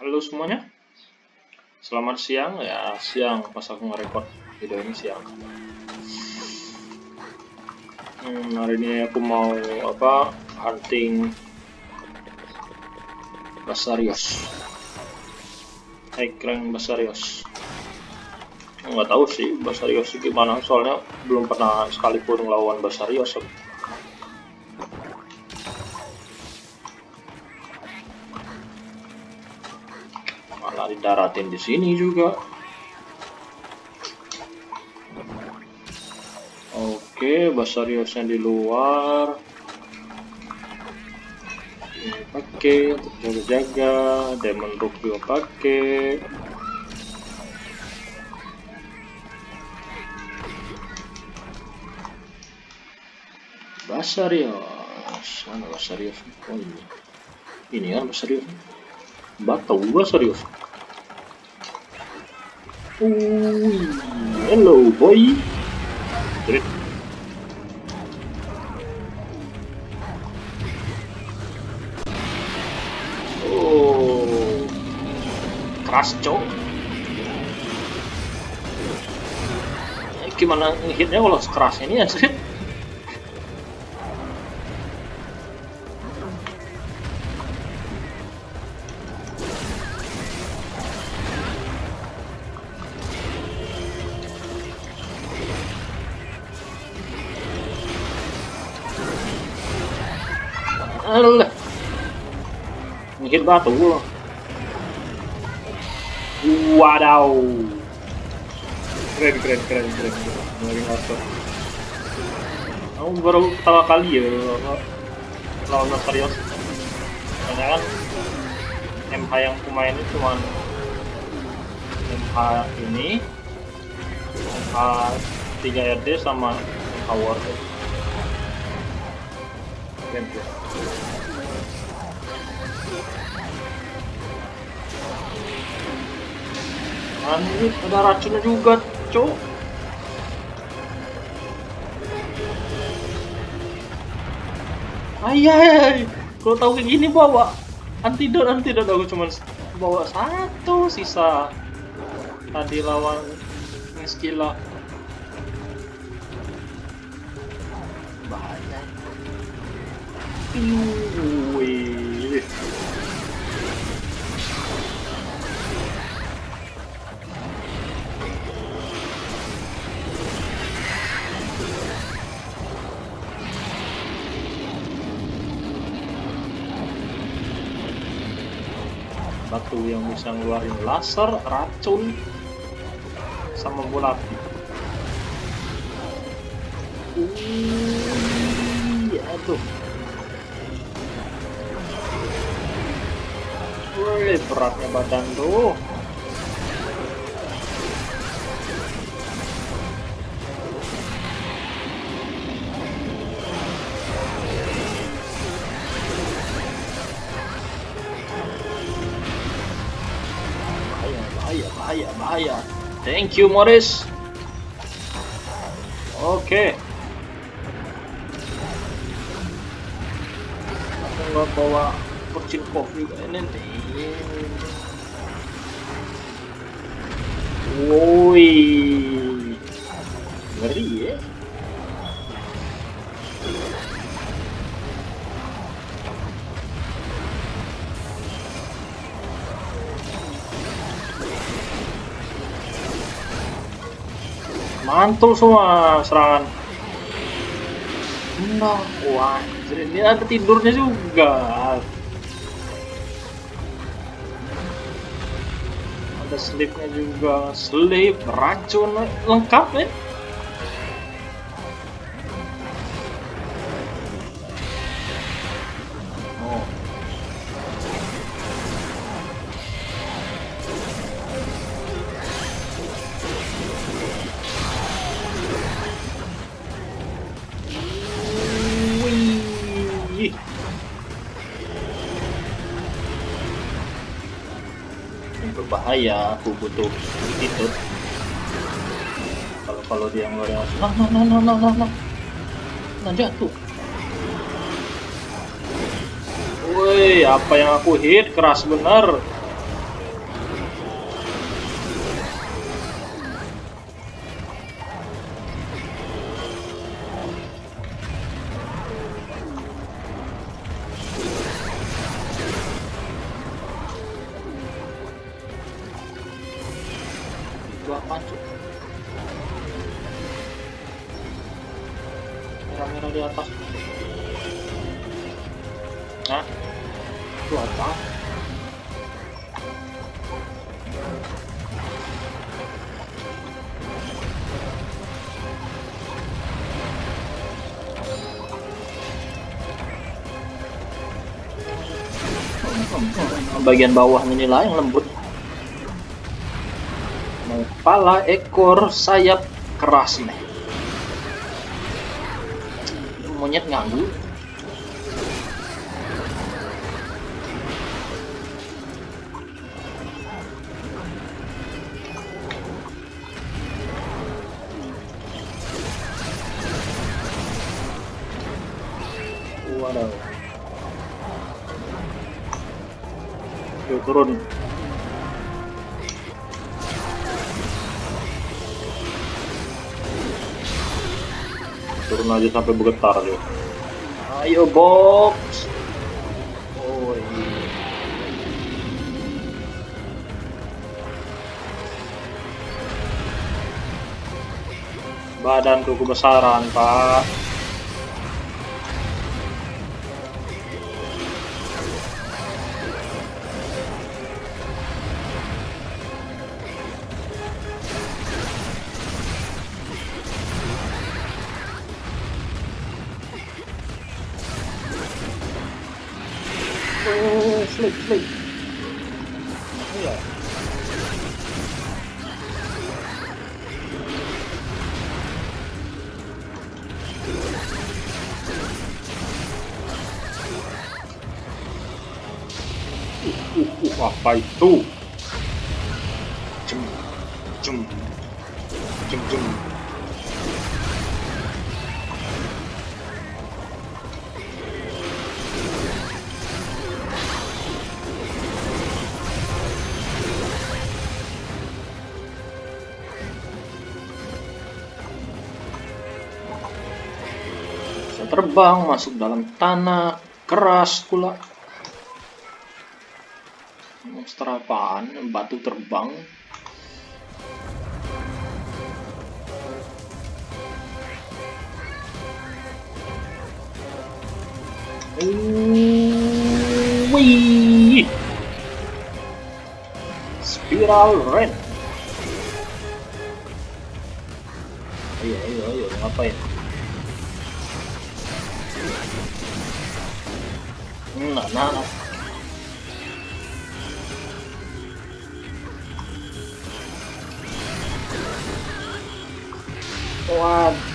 Halo semuanya, selamat siang ya siang pas aku nge-record video ini siang. Hmm, hari ini aku mau apa hunting Basarios, rank Basarios. Nggak tahu sih Basarios gimana soalnya belum pernah sekalipun ngelawan Basarios. Malah didaratin di sini juga. Oke, Basariosnya di luar. Pakai untuk jaga-jaga, Demon Rook juga pakai. Basarios, mana Basarios? Oh ini, ini kan Basarios. Bata gua Uy, hello boy. Jadi, Oh, keras cok. Eh, Gimana hitnya kalau sekeras ini ya Ngehit batu loh. Wadaw. Keren keren keren keren. Dari motor. Aku baru pertama kali ya lawan serius. Karena kan MH yang aku itu cuma MH ini MH 3 RD sama MH. Keren keren. Anjir, ada racunnya juga, cowok. Ayai, kalau tahu kayak gini bawa antidot antidot aku cuma bawa satu sisa tadi lawan Skilla bahaya. Wih. Batu yang bisa ngeluarin laser, racun, sama bola api. Iya. Wih, beratnya badan tuh. Thank you, Morris. Okay. Bawa bawa percil kopi nanti. Woi, ngeri ya. Eh? Mantul semua serangan. Nah wah ini ada tidurnya juga. Ada sleepnya juga. Sleep racun lengkap ya bahaya aku butuh itu kalau kalau dia ngeluarin nah, nah, nah, nah, nah, nah, no nah, nah jatuh woi apa yang aku hit keras bener. Apa? Bagian bawah ini lah yang lembut. Kepala ekor sayap keras nih. Monyet nganggu turun. Turun aja sampai bergetar dia. Ayo box. Oh iya. badanku kebesaran pak 那那哎呀哇百度。正正正 terbang masuk dalam tanah keras pula. Monster apaan? Batu terbang. Wih. Spiral Rain. Ayo, ayo, ayo, ngapain? No, no, no.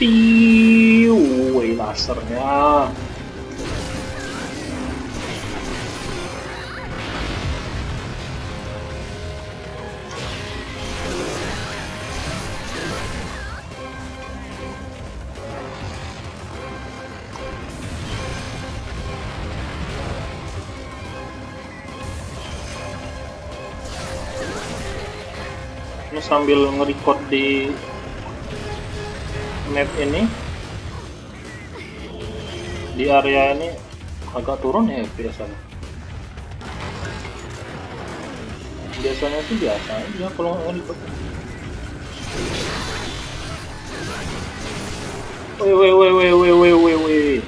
Piu, lasernya. Sambil nge-record di map ini. Di area ini agak turun ya biasanya. Biasanya sih biasa aja kalau nggak wih wih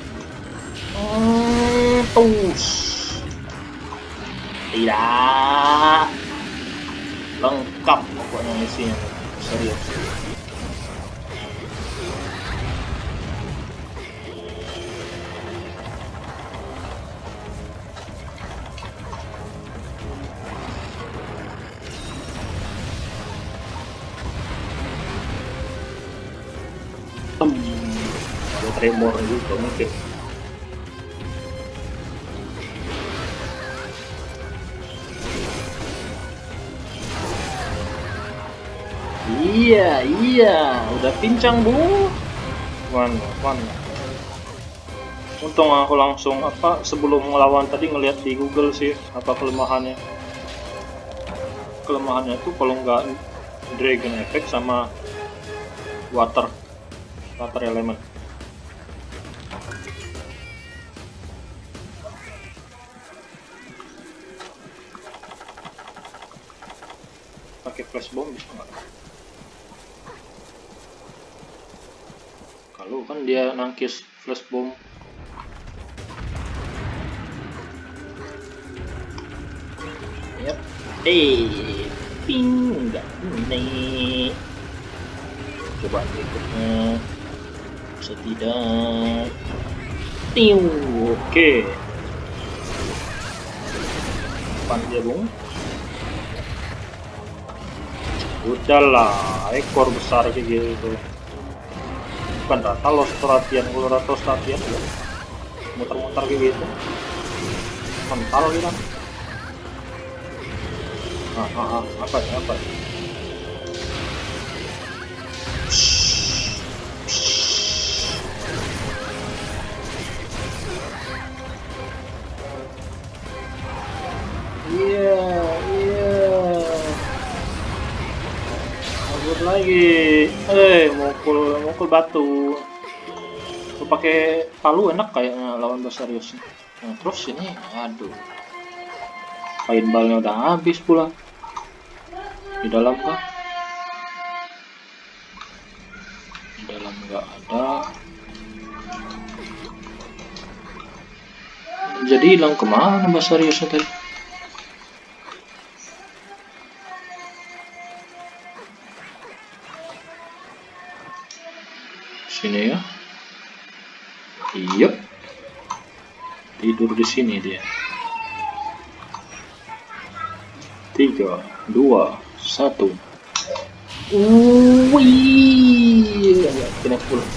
Hmm, tidak. Lengkap pokoknya isinya. Serius tremor juga mungkin. Iya iya. Udah pincang bu. Mana mana? Untung aku langsung apa sebelum melawan tadi ngeliat di Google sih apa kelemahannya. Kelemahannya tuh kalau nggak dragon effect sama water water element kalau kan dia nangkis flash bomb. Yep. Eh ping. Enggak. Ini coba berikutnya. Bisa tidak tiu oke. Depan dia bung. Udahlah ekor besar kayak gitu bukan rata los perhatian kalau rata ya muter-muter kayak gitu mental gitu ah, ah, ah. apa ya apa ya Kabur lagi. Eh, mukul mukul batu. Lu pakai palu enak kayaknya lawan Basarius. Nah, terus ini, aduh. Fireballnya udah habis pula. Di dalam kah? Di dalam nggak ada. Jadi hilang ke mana Basariusnya tadi? Sini ya. Iya tidur di sini dia. Tiga dua satu. Wih. Kena pulang.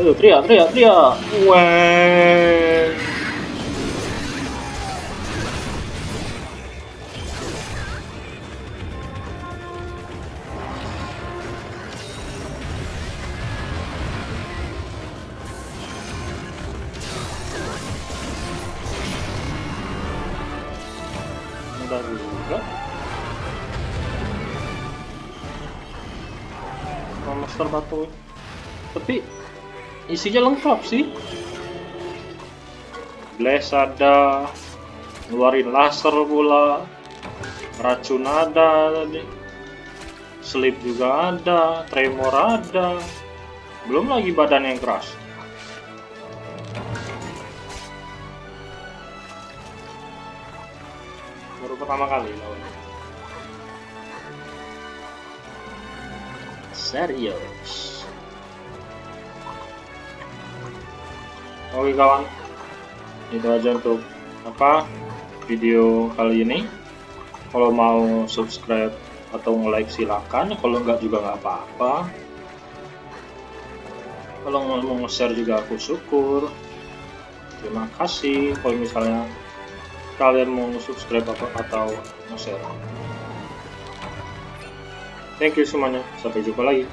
Ayo teriak teriak teriak. Wah Tapi isinya lengkap sih. Blast ada, ngeluarin laser pula, racun ada tadi, sleep juga ada, tremor ada, belum lagi badan yang keras. baru pertama kali lawan serius oke kawan itu aja untuk apa video kali ini kalau mau subscribe atau nge-like silakan kalau enggak juga nggak apa-apa kalau mau nge-share juga aku syukur terima kasih kalau misalnya kalian mau subscribe atau, atau share. Thank you semuanya. Sampai jumpa lagi.